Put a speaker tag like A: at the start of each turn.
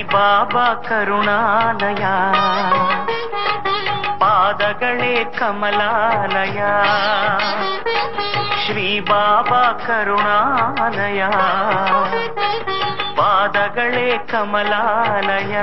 A: ಬಾಬಾ ಕರುಣಾಲಯ. ಪಾದಗಳೇ ಕಮಲಾಲಯ. Shri ಬಾಬಾ ಕರುಣಾಲಯ. ಪಾದಗಳೇ ಕಮಲಾಲಯ.